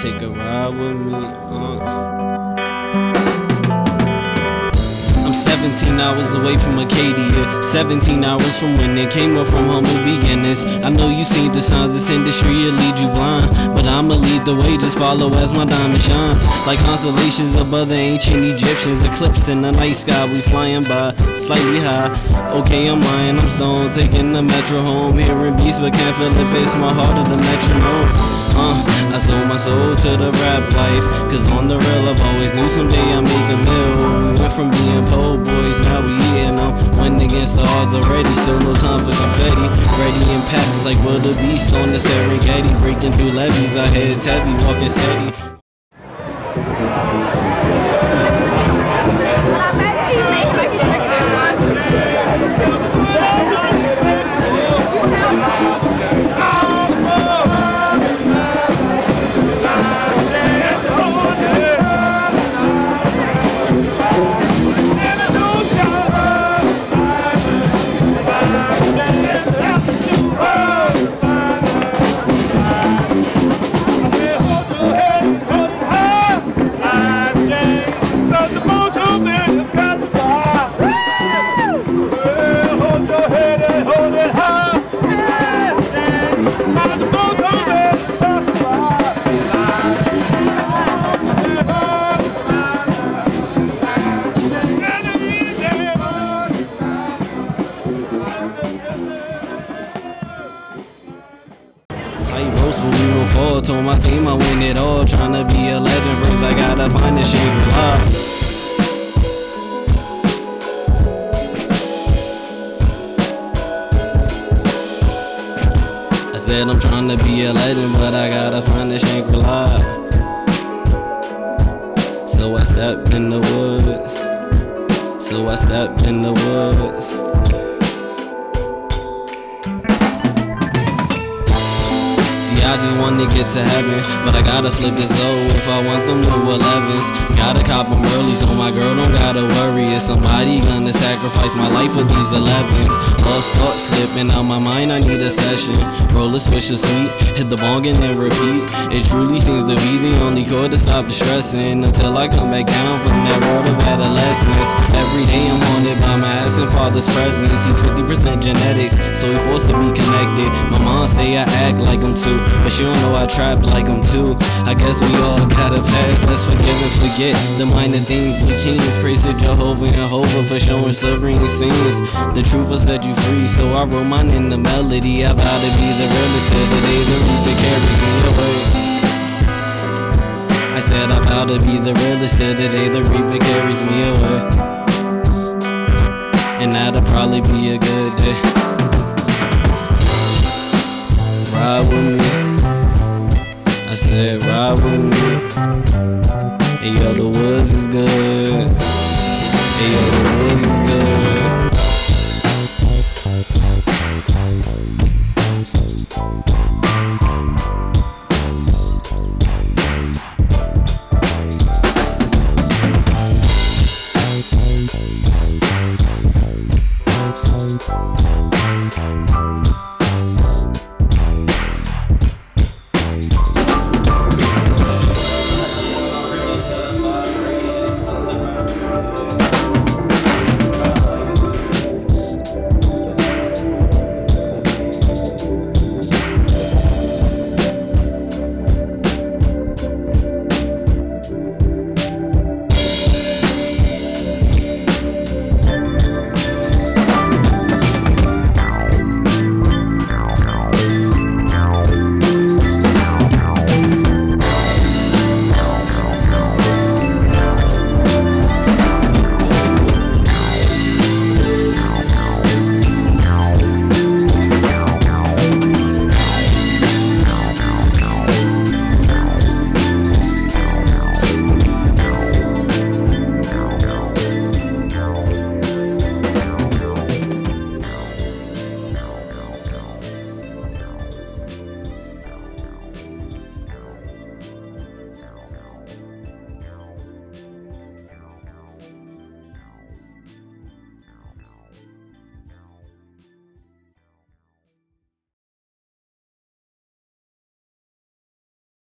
Take a ride with me. Uh. I'm 17 hours away from Arcadia. 17 hours from when they came up from humble beginnings. I know you seen the signs, this industry will lead you blind. But I'ma lead the way, just follow as my diamond shines. Like constellations above the ancient Egyptians. Eclipse in the night sky, we flying by, slightly high. Okay, I'm lying, I'm stoned, taking the metro home. Hearing beats, but can't feel if it's my heart or the metronome. Uh, I sold my soul to the rap life. Cause on the real, I've always knew someday I'd make a mill. We went from being po' boys, now we eating them. Went against the odds already, still no time for confetti. Ready in packs like the Beast on the Serengeti. Breaking through levees, our heads heavy, walking steady. Tight ropes, but we won't. Told my team I win it all. Trying to be a legend first, I gotta find the Shangri-La. Said I'm trying to be a legend, but I gotta find the Shangri-La. So I stepped in the woods. So I stepped in the woods. I just wanna get to heaven, but I gotta flip this low if I want them new 11s. Gotta cop them early so my girl don't gotta worry. Is somebody gonna sacrifice my life for these 11s? Lost thoughts slipping out my mind, I need a session. Roll a swish of sweet, hit the bong and then repeat. It truly seems to be the only chord to stop the stressing until I come back down from that world of adolescence. Every day I'm haunted by my absent father's presence. He's 50% genetics, so he forced to be connected. My mom say I act like I'm two, but you don't know I trap like I'm two. I guess we all gotta pass. Let's forgive and forget the minor things. We kings praise to Jehovah and Jehovah for showing serene scenes. The truth will set you free, so I wrote mine in the melody. I vow to be the realest till the day the reaper carries me away. I said I vow to be the realest till the day the reaper carries me away. And that'll probably be a good day. Ride with me. Said, ride with me. Hey yo, the woods is good. Hey yo, the woods